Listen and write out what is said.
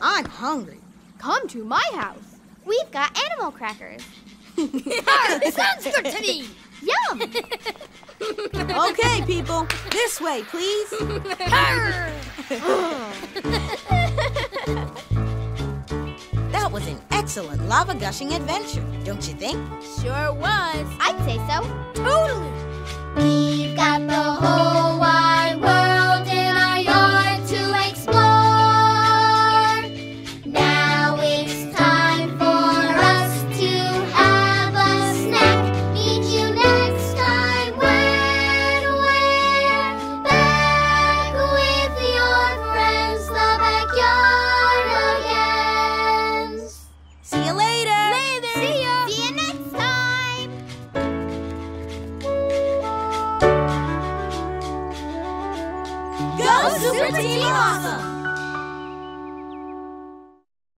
I'm hungry. Come to my house. We've got animal crackers. Sounds good to me. Yum! Okay, people, this way, please. That was an excellent lava gushing adventure, don't you think? Sure was. I'd say so. you later. Later. See ya. See you next time. Go, Go Super, Super Team Awesome!